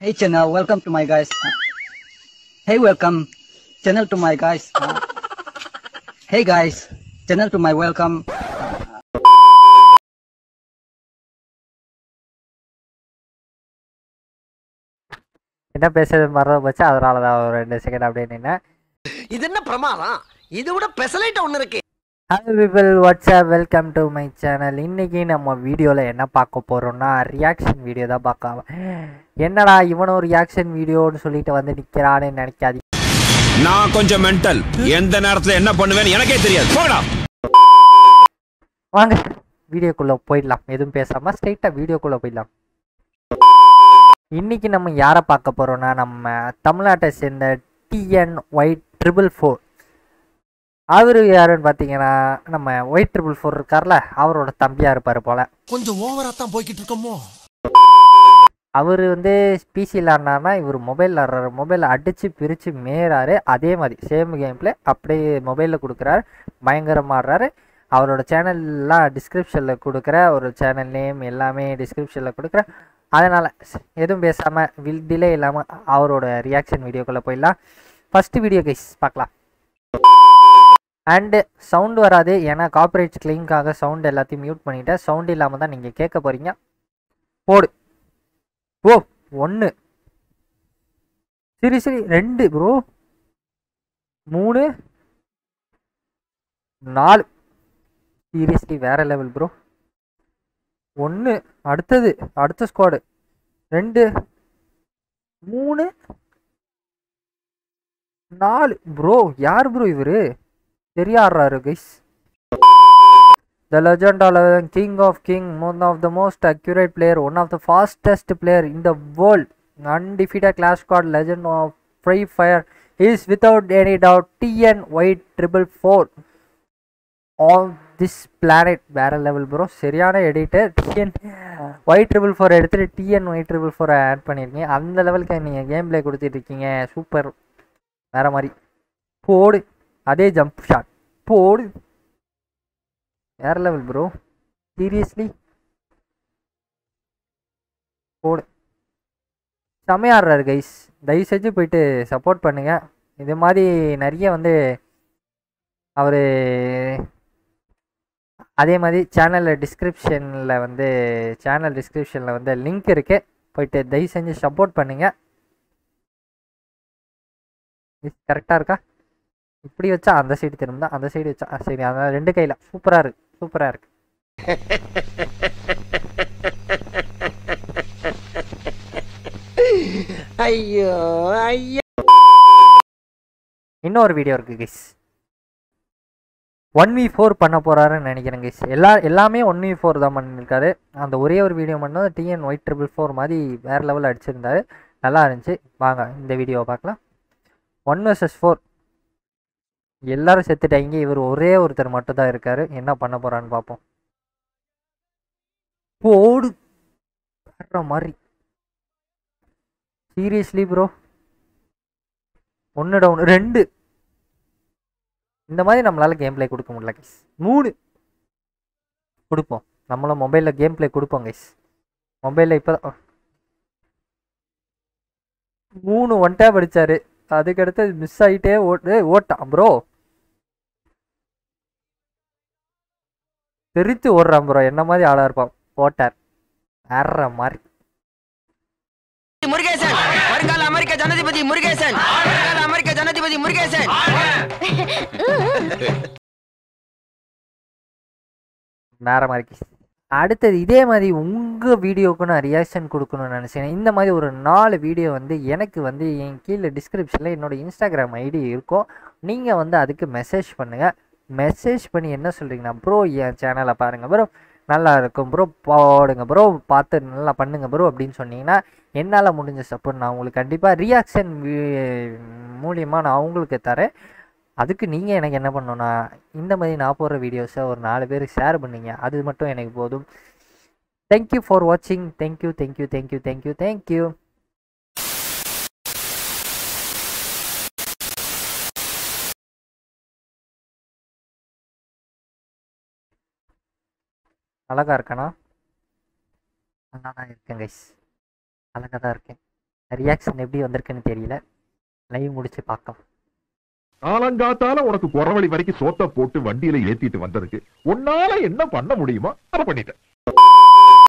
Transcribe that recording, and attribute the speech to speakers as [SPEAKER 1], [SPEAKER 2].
[SPEAKER 1] Hey channel, welcome to my guys. Uh, hey, welcome channel to my guys. Uh, hey guys, channel to my welcome.
[SPEAKER 2] என்ன பேசுறது மறந்து போச்சு அதனால தான் ஒரு ரெண்டு செகண்ட் அப்படியே நின்னேன்
[SPEAKER 3] இது என்ன பிரமாதம் இது விட பெசலைட் ஒண்ணு இருக்கு
[SPEAKER 2] hello people what's up welcome to my channel இன்னைக்கு நம்ம வீடியோவில் என்ன பார்க்க போகிறோம்னா ரியாக்ஷன் வீடியோ தான் பார்க்கலாம். என்னடா இவனும் ரியாக்ஷன் வீடியோன்னு சொல்லிட்டு வந்து நிற்கிறான்னு நினைக்காதீங்க.
[SPEAKER 4] நான் கொஞ்சம் மென்டல் எந்த நேரத்துல என்ன பண்ணுவேன்னு எனக்கே தெரியாது. போடா.
[SPEAKER 2] வாங்க வீடியோக்குள்ளே போயிடலாம். எதுவும் பேசாமல் ஸ்ட்ரைட்டாக வீடியோக்குள்ளே போயிடலாம். இன்னைக்கு நம்ம யாரை பார்க்க போகிறோம்னா நம்ம தமிழ்நாட்டை சேர்ந்த டிஎன் ஒயிட் ட்ரிபிள் ஃபோர் அவர் யாருன்னு பார்த்தீங்கன்னா நம்ம ஒயிட் ட்ரிபிள் ஃபோர் இருக்கார்ல அவரோட தம்பியாக இருப்பார் போல்.
[SPEAKER 3] கொஞ்சம் ஓவரா தான் போய்கிட்டு இருக்கோமோ?
[SPEAKER 2] அவர் வந்து பிசி விளாட்னார்னா இவர் மொபைல் விளாட்றாரு மொபைலில் அடித்து பிரித்து மேறாரு அதே மாதிரி சேம் கேம் பிளே அப்படியே மொபைலில் கொடுக்குறாரு. பயங்கரமாக ஆடுறாரு. அவரோட சேனல்லாம் டிஸ்கிரிப்ஷனில் கொடுக்குற ஒரு சேனல் நேம் எல்லாமே டிஸ்கிரிப்ஷனில் கொடுக்குற. அதனால் எதுவும் பேசாமல் வில் டிலே இல்லாமல் அவரோட ரியாக்ஷன் வீடியோக்குள்ளே போயிடலாம். ஃபஸ்ட்டு வீடியோ கைஸ் பார்க்கலாம். அண்டு சவுண்டு வராது. ஏன்னா காப்பரேட் கிளீங்காக சவுண்ட் எல்லாத்தையும் மியூட் பண்ணிவிட்டேன் சவுண்ட் இல்லாமல் தான் நீங்கள் கேட்க போகிறீங்க போடு. ஓ ஒன்று சரி சரி. ரெண்டு ப்ரோ மூணு. நாலு. சீரியஸ்லி வேறு லெவல் ப்ரோ ஒன்று அடுத்தது. அடுத்த ஸ்குவாடு ரெண்டு. மூணு. நாலு. ப்ரோ யார் ப்ரோ இவரு? பெரிய பெரியாடுறாரு guys the legend all king of king one of the most accurate player one of the fastest player in the world undefeated class card legend of free fire is without any doubt TN white triple four all this planet வேற level bro சரியான editor TN white triple four எடுத்துகிட்டு TN white triple ஃபோரை add பண்ணியிருக்கீங்க அந்த லெவலுக்கு நீங்கள் game play கொடுத்துட்ருக்கீங்க super வேறு மாதிரி போடு அதே ஜம்ப் ஷாட் போடு. வேற லெவல் ப்ரோ சீரியஸ்லி போடு. செமையாடுறாரு கைஸ் தயவு செஞ்சு போயிட்டு சப்போர்ட் பண்ணுங்க. இது மாதிரி நிறைய வந்து அவர் அதே மாதிரி சேனலில் டிஸ்கிரிப்ஷனில் வந்து சேனல் டிஸ்கிரிப்ஷனில் வந்து லிங்க் இருக்கு. போயிட்டு தயவு செஞ்சு சப்போர்ட் பண்ணுங்க. கரெக்டாக இருக்கா? இப்படி வச்சா அந்த சைடு திரும்ப அந்த சைடு வச்சா சரி அதான் ரெண்டு கையில். சூப்பராக இருக்கு. சூப்பராக இருக்கு.
[SPEAKER 3] ஐயோ ஐயோ.
[SPEAKER 2] இன்னொரு வீடியோ இருக்கு கைஸ் ஒன் வி ஃபோர் பண்ண போறாருன்னு நினைக்கிறேன் கைஸ் எல்லா எல்லாமே ஒன் வி ஃபோர் தான் பண்ணியிருக்காரு அந்த ஒரே ஒரு வீடியோ மட்டும் டிஎன் ஒயிட் ட்ரிபிள் ஃபோர் மாதிரி வேற லெவல் அடிச்சிருந்தாரு. நல்லா இருந்துச்சு. வாங்க இந்த வீடியோவை பார்க்கலாம். ஒன் வர்சஸ் ஃபோர் எல்லாரும் செத்துட்டாங்க இவர் ஒரே ஒருத்தர் மட்டும் தான் இருக்காரு. என்ன பண்ண போறான்னு பார்ப்போம் போடு. மாதிரி. சீரியஸ்லி ப்ரோ ஒன்று டவுன் ரெண்டு. இந்த மாதிரி நம்மளால கேம் ப்ளே கொடுக்க முடியல கைஸ் மூணு. கொடுப்போம். நம்மளும் மொபைலில் கேம் ப்ளே கொடுப்போம் கைஸ் மொபைலில் இப்போ மூணு ஒன் டேப் அடிச்சாரு. அதுக்கடுத்து மிஸ் ஆகிட்டே ஓட்டு ஓட்டான் ப்ரோ தெரித்து ஓடுறான் ப்ரோ என்ன மாதிரி ஆளாக இருப்பான்? ஓட்டார் வேற மாதிரி.
[SPEAKER 3] முருகேசன் வருங்கால அமெரிக்க ஜனாதிபதி முருகேசன் அமெரிக்க ஜனாதிபதி முருகேசன்.
[SPEAKER 2] வேற மாதிரி அடுத்தது இதே மாதிரி உங்கள் வீடியோவுக்கு நான் ரியாக்ஷன் கொடுக்கணும்னு நினச்சேன். இந்த மாதிரி ஒரு நாலு வீடியோ வந்து எனக்கு வந்து என் கீழே டிஸ்கிரிப்ஷனில் என்னோட இன்ஸ்டாகிராம் ஐடி இருக்கும். நீங்கள் வந்து அதுக்கு மெசேஜ் பண்ணுங்கள் மெசேஜ் பண்ணி என்ன சொல்கிறீங்கன்னா ப்ரோ என் சேனலை பாருங்கள் ப்ரோ நல்லா இருக்கும் ப்ரோ போடுங்க ப்ரோ பார்த்து நல்லா பண்ணுங்க ப்ரோ அப்படின்னு சொன்னீங்கன்னா என்னால் முடிஞ்ச சப்போர்ட் நான் உங்களுக்கு கண்டிப்பாக ரியாக்ஷன் மூலியமாக நான் உங்களுக்கு தரேன். அதுக்கு நீங்கள் எனக்கு என்ன பண்ணணும்னா இந்த மாதிரி நான் போடுற வீடியோஸை ஒரு நாலு பேர் ஷேர் பண்ணீங்க. அது மட்டும் எனக்கு போதும். தேங்க்யூ ஃபார் வாட்சிங் thank you thank you thank you thank you thank you அழகா இருக்கேனா? நல்லா தான் இருக்கேன் கைஸ் அழகாக தான் இருக்கேன் ரியாக்ஷன் எப்படி வந்திருக்குன்னு தெரியல. லைவ் முடிச்சு பார்க்கலாம்.
[SPEAKER 5] காலங்காத்தால உனக்கு குறவழி வரைக்கும் சோத்த போட்டு வண்டியில ஏத்திட்டு வந்ததுக்கு உன்னால என்ன பண்ண முடியுமோ அதை பண்ணிட்டேன்.